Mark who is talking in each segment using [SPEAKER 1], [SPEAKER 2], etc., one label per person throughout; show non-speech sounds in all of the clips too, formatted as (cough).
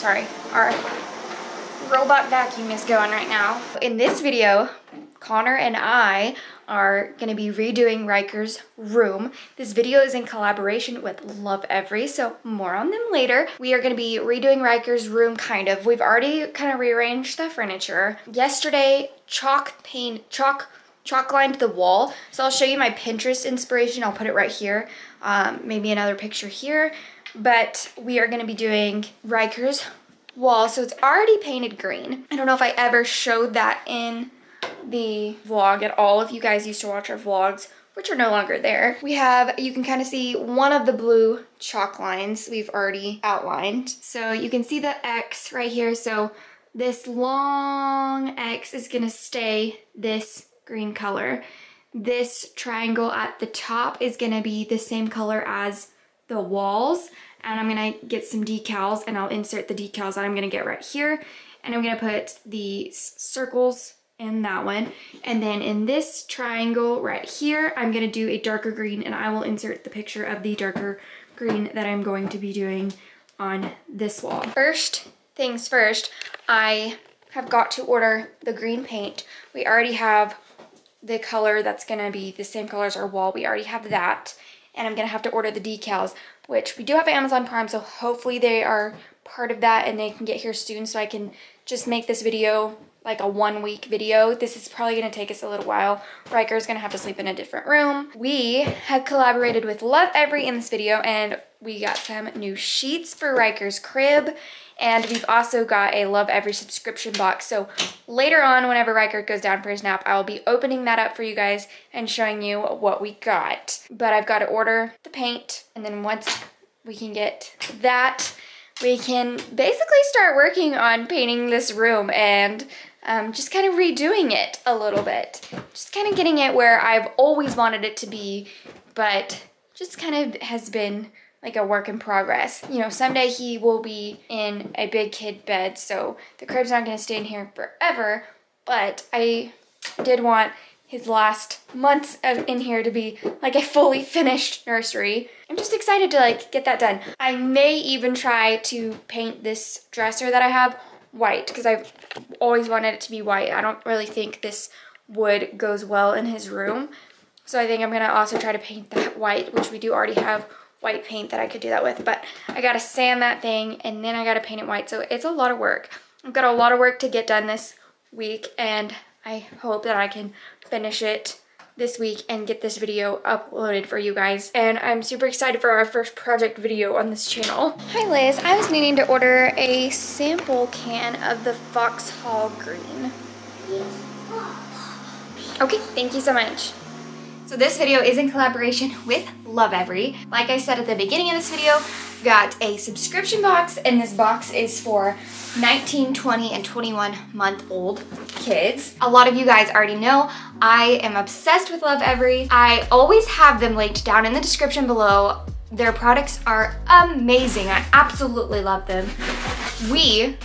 [SPEAKER 1] sorry, our robot vacuum is going right now. In this video, Connor and I are gonna be redoing Ryker's room. This video is in collaboration with Lovevery, so more on them later. We are gonna be redoing Ryker's room, kind of. We've already kind of rearranged the furniture. Yesterday, chalk paint, chalk, chalk lined the wall. So I'll show you my Pinterest inspiration. I'll put it right here. Um, maybe another picture here. But we are gonna be doing Ryker's wall, so it's already painted green. I don't know if I ever showed that in the vlog at all if you guys used to watch our vlogs which are no longer there. We have, you can kind of see one of the blue chalk lines we've already outlined. So you can see the X right here. So this long X is gonna stay this green color. This triangle at the top is gonna be the same color as the walls. And I'm gonna get some decals and I'll insert the decals that I'm gonna get right here. And I'm gonna put the circles in that one. And then in this triangle right here, I'm gonna do a darker green and I will insert the picture of the darker green that I'm going to be doing on this wall. First things first, I have got to order the green paint. We already have the color that's gonna be the same color as our wall. We already have that. And I'm gonna have to order the decals, which we do have Amazon Prime, so hopefully they are part of that and they can get here soon so I can just make this video like a one week video. This is probably gonna take us a little while. Ryker's gonna have to sleep in a different room. We have collaborated with Lovevery in this video and we got some new sheets for Ryker's crib and we've also got a Lovevery subscription box. So later on, whenever Ryker goes down for his nap, I'll be opening that up for you guys and showing you what we got. But I've got to order the paint and then once we can get that, we can basically start working on painting this room and um, just kind of redoing it a little bit. Just kind of getting it where I've always wanted it to be, but just kind of has been like a work in progress. You know, someday he will be in a big kid bed, so the crib's not going to stay in here forever, but I did want his last months of in here to be like a fully finished nursery. I'm just excited to like get that done. I may even try to paint this dresser that I have white because I've always wanted it to be white. I don't really think this wood goes well in his room. So I think I'm going to also try to paint that white, which we do already have white paint that I could do that with. But I got to sand that thing and then I got to paint it white. So it's a lot of work. I've got a lot of work to get done this week and I hope that I can finish it this week and get this video uploaded for you guys. And I'm super excited for our first project video on this channel. Hi Liz, I was needing to order a sample can of the Foxhall Green. Okay, thank you so much. So this video is in collaboration with Lovevery. Like I said at the beginning of this video, got a subscription box and this box is for 19, 20, and 21 month old kids. A lot of you guys already know I am obsessed with Lovevery. I always have them linked down in the description below. Their products are amazing. I absolutely love them. We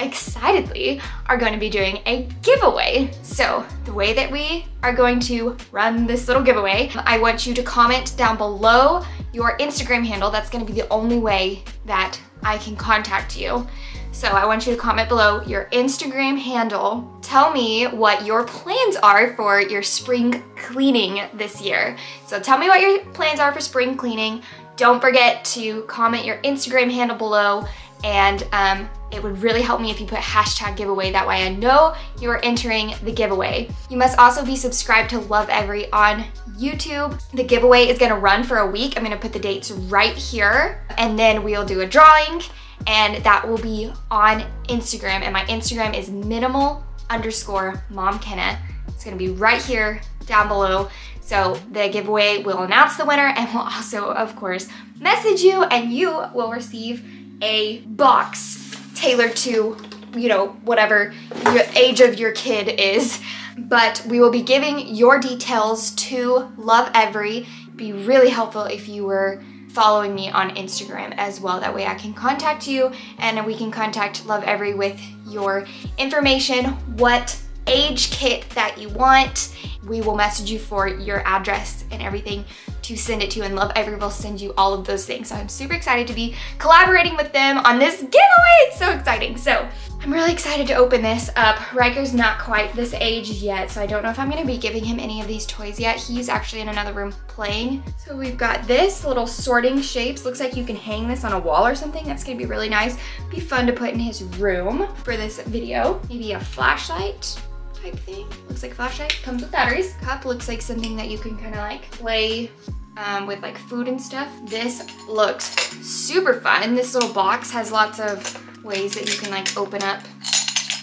[SPEAKER 1] excitedly are going to be doing a giveaway. So the way that we are going to run this little giveaway, I want you to comment down below your Instagram handle. That's gonna be the only way that I can contact you. So I want you to comment below your Instagram handle. Tell me what your plans are for your spring cleaning this year. So tell me what your plans are for spring cleaning. Don't forget to comment your Instagram handle below and um, it would really help me if you put hashtag giveaway. That way I know you are entering the giveaway. You must also be subscribed to Lovevery on YouTube. The giveaway is gonna run for a week. I'm gonna put the dates right here and then we'll do a drawing and that will be on Instagram and my Instagram is minimal underscore mom Kenna. It's gonna be right here down below. So the giveaway will announce the winner and we'll also, of course, message you and you will receive a box tailored to, you know, whatever your age of your kid is. But we will be giving your details to Lovevery. Be really helpful if you were following me on Instagram as well. That way I can contact you and we can contact Lovevery with your information, what age kit that you want. We will message you for your address and everything to send it to and Lovevery will send you all of those things. So I'm super excited to be collaborating with them on this giveaway. It's so exciting. So I'm really excited to open this up. Ryker's not quite this age yet, so I don't know if I'm gonna be giving him any of these toys yet. He's actually in another room playing. So we've got this little sorting shapes. Looks like you can hang this on a wall or something. That's gonna be really nice. Be fun to put in his room for this video. Maybe a flashlight type thing. Looks like flashlight, comes with batteries. Cup looks like something that you can kind of like play um, with like food and stuff. This looks super fun. This little box has lots of ways that you can like open up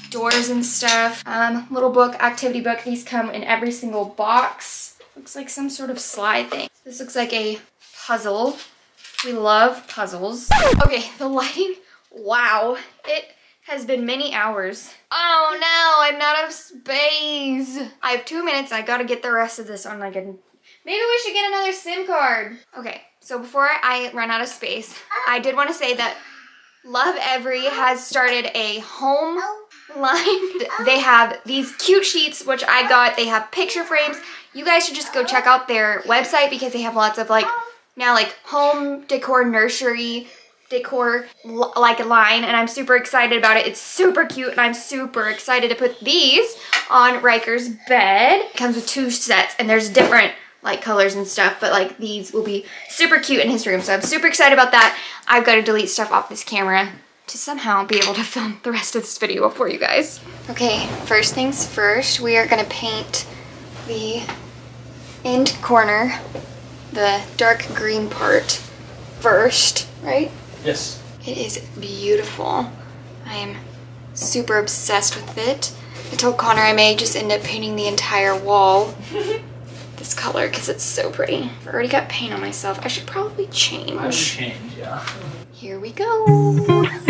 [SPEAKER 1] doors and stuff. Um, little book, activity book. These come in every single box. Looks like some sort of slide thing. This looks like a puzzle. We love puzzles. Okay, the lighting, wow. It has been many hours. Oh no, I'm out of space. I have two minutes. I gotta get the rest of this on like a, maybe we should get another SIM card. Okay, so before I run out of space, I did want to say that Lovevery has started a home line. They have these cute sheets, which I got. They have picture frames. You guys should just go check out their website because they have lots of like, now like home decor nursery decor like a line and I'm super excited about it. It's super cute and I'm super excited to put these on Ryker's bed. It comes with two sets and there's different like colors and stuff, but like these will be super cute in his room. So I'm super excited about that. I've got to delete stuff off this camera to somehow be able to film the rest of this video for you guys. Okay, first things first, we are gonna paint the end corner, the dark green part first, right?
[SPEAKER 2] Yes.
[SPEAKER 1] It is beautiful. I am super obsessed with it. I told Connor I may just end up painting the entire wall (laughs) this color because it's so pretty. I've already got paint on myself. I should probably change.
[SPEAKER 2] I would change, yeah.
[SPEAKER 1] Here we go.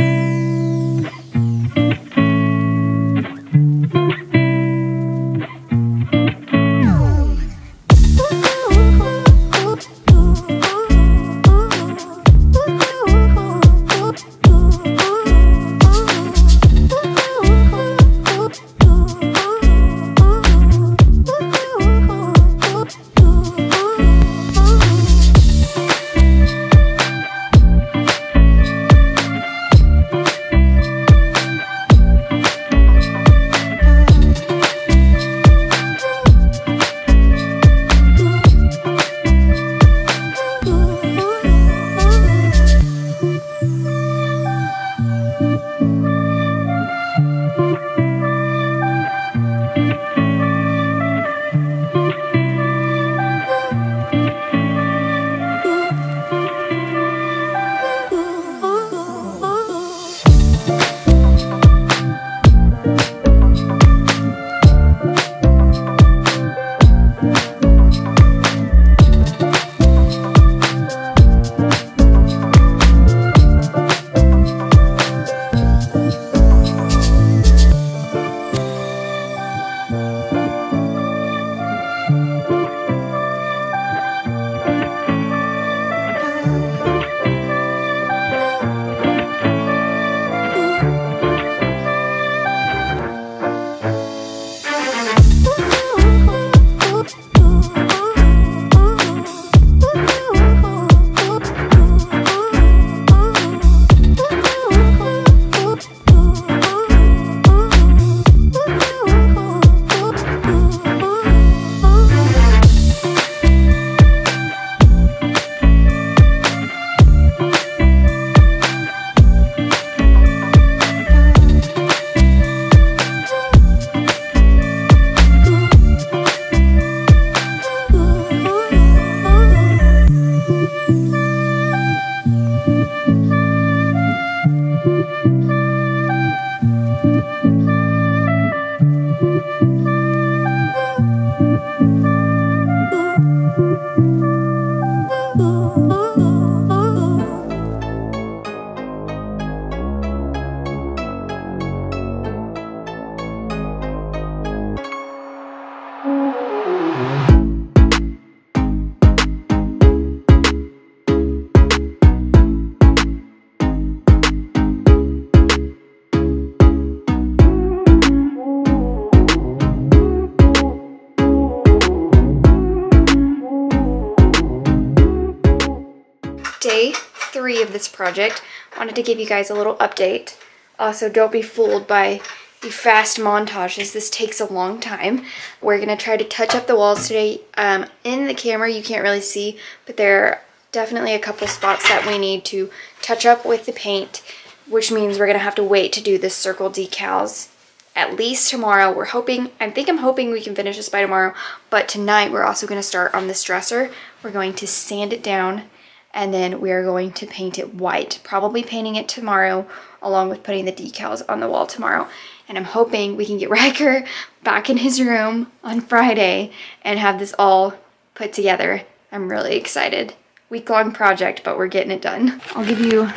[SPEAKER 1] Of this project. Wanted to give you guys a little update. Also, don't be fooled by the fast montages. This takes a long time. We're going to try to touch up the walls today. Um, in the camera, you can't really see, but there are definitely a couple spots that we need to touch up with the paint, which means we're going to have to wait to do the circle decals at least tomorrow. We're hoping, I think I'm hoping we can finish this by tomorrow, but tonight we're also going to start on this dresser. We're going to sand it down and then we are going to paint it white. Probably painting it tomorrow along with putting the decals on the wall tomorrow. And I'm hoping we can get (laughs) Ryker back in his room on Friday and have this all put together. I'm really excited. Week-long project, but we're getting it done. I'll give you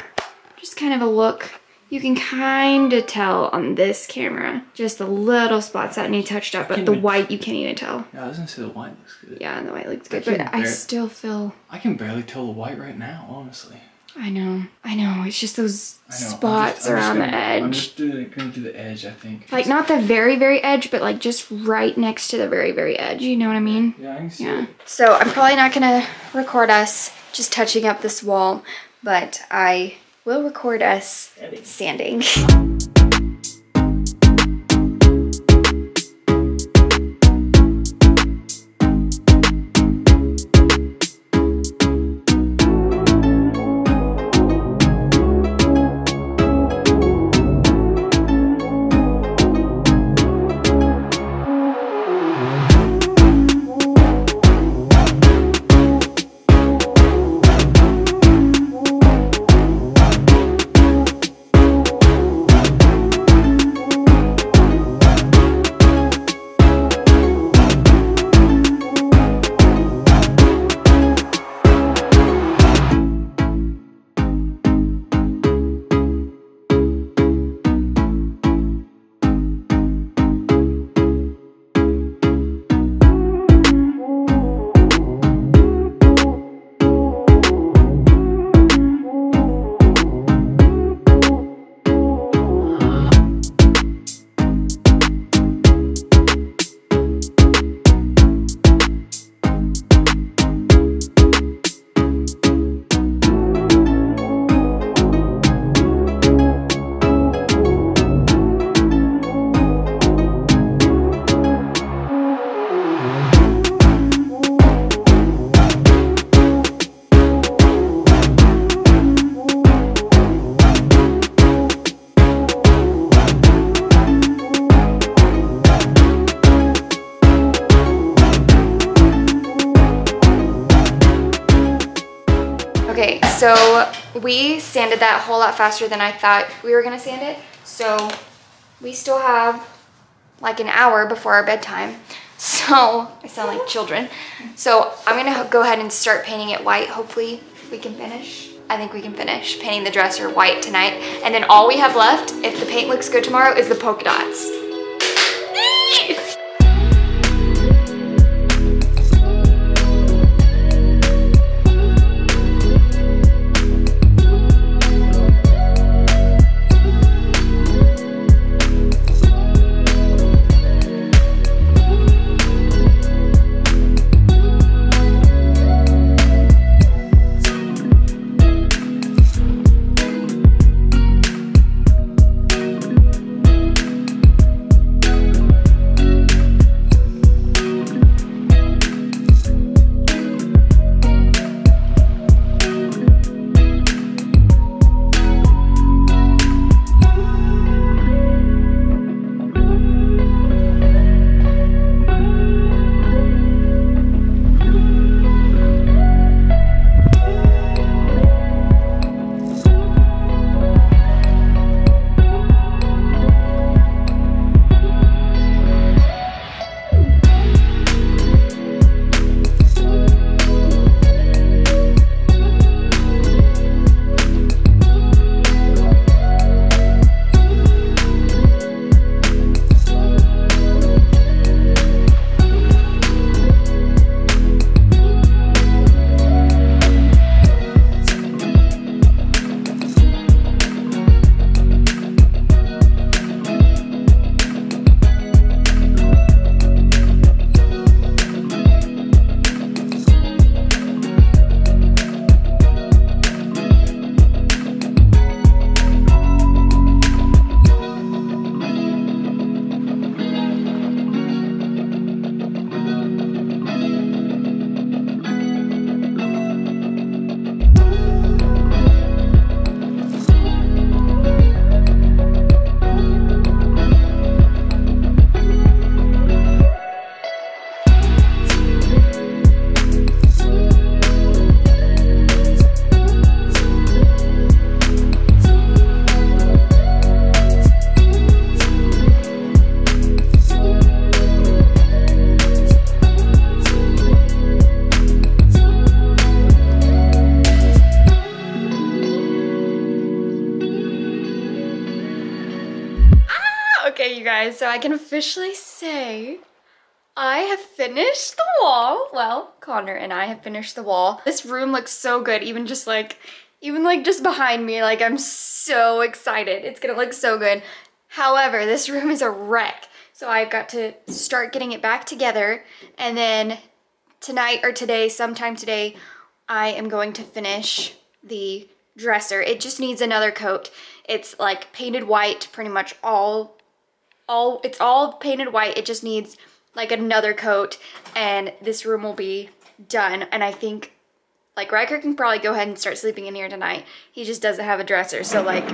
[SPEAKER 1] just kind of a look. You can kind of tell on this camera, just the little spots that need touched up, but the even, white you can't even tell.
[SPEAKER 2] Yeah, I was gonna say the white looks good.
[SPEAKER 1] Yeah, the white looks good, I but I still feel...
[SPEAKER 2] I can barely tell the white right now, honestly.
[SPEAKER 1] I know, I know. It's just those spots just, around
[SPEAKER 2] gonna,
[SPEAKER 1] the edge. I'm
[SPEAKER 2] just doing going to the edge, I think.
[SPEAKER 1] Like not the very, very edge, but like just right next to the very, very edge. You know what I mean?
[SPEAKER 2] Yeah, I can see yeah. It.
[SPEAKER 1] So I'm probably not gonna record us just touching up this wall, but I will record us (laughs) sanding. So we sanded that a whole lot faster than I thought we were gonna sand it. So we still have like an hour before our bedtime. (laughs) So I sound like children. So I'm gonna go ahead and start painting it white. Hopefully we can finish. I think we can finish painting the dresser white tonight. And then all we have left, if the paint looks good tomorrow, is the polka dots. (laughs) I can officially say I have finished the wall. Well, Connor and I have finished the wall. This room looks so good, even just like, even like just behind me. Like I'm so excited. It's gonna look so good. However, this room is a wreck. So I've got to start getting it back together and then tonight or today, sometime today, I am going to finish the dresser. It just needs another coat. It's like painted white, pretty much all, all, it's all painted white. It just needs like another coat and this room will be done. And I think like Ryker can probably go ahead and start sleeping in here tonight. He just doesn't have a dresser. So like,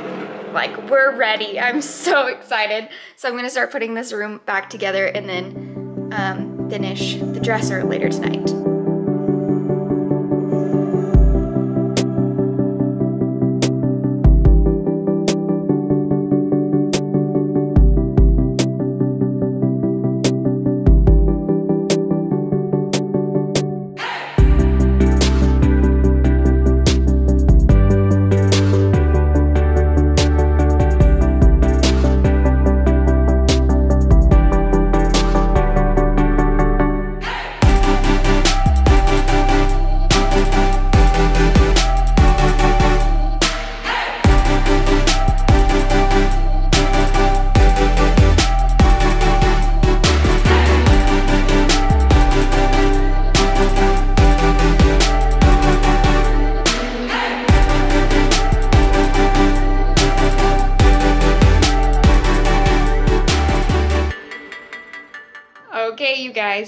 [SPEAKER 1] like we're ready. I'm (laughs) so excited. So I'm gonna start putting this room back together and then um, finish the dresser later tonight.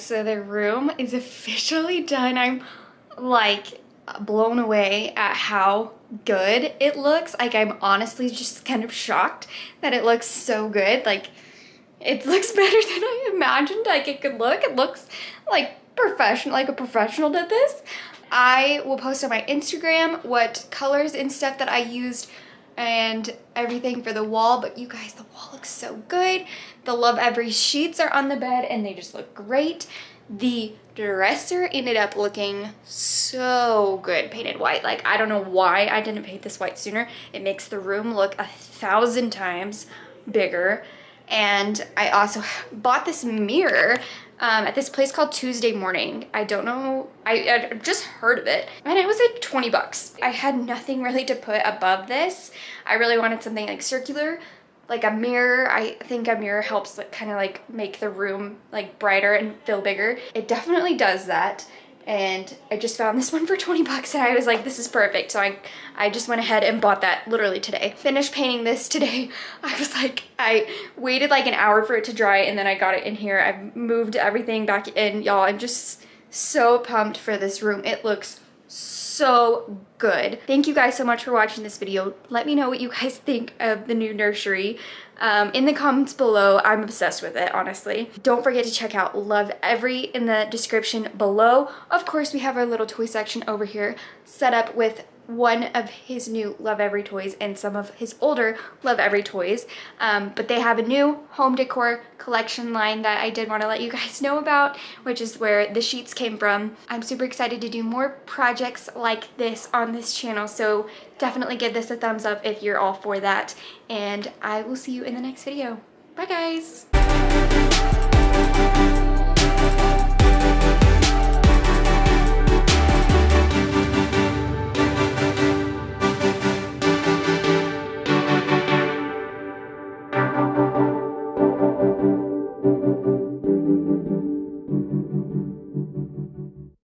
[SPEAKER 1] So the room is officially done. I'm like blown away at how good it looks. Like I'm honestly just kind of shocked that it looks so good. Like it (laughs) looks better than I imagined like it could look. It looks like professional, like a professional did this. I will post on my Instagram what colors and stuff that I used and everything for the wall, but you guys, the wall looks so good. The Lovevery sheets are on the bed and they just look great. The dresser ended up looking so good painted white. Like, I don't know why I didn't paint this white sooner. It makes the room look a thousand times bigger. And I also bought this mirror um, at this place called Tuesday Morning. I don't know, I, I just heard of it and it was like 20 bucks. I had nothing really to put above this. I really wanted something like circular, like a mirror. I think a mirror helps like, kind of like make the room like brighter and feel bigger. It definitely does that and I just found this (laughs) one for 20 bucks and I was like, this is perfect. So I, I just went ahead and bought that literally today. Finished painting this today. (laughs) I was like, I waited like an hour for it to dry and then I got it in here. I've moved everything back in. Y'all, I'm just so pumped for this room. It looks so good. Thank you guys so much for watching this video. Let me know what you guys (laughs) think of the new nursery um, in the comments below. I'm obsessed with it, honestly. Don't forget to check out Love Every in the description below. Of course, we have our little toy section over here set up with one of his new Lovevery toys and some of his older Lovevery toys. Um, but they have a new home decor collection line that I did want to let you guys (laughs) know about, which is where the sheets came from. I'm super excited to do more projects like this on this channel, so definitely give this a thumbs up if you're all for that. And I will see you in the next video. Bye guys!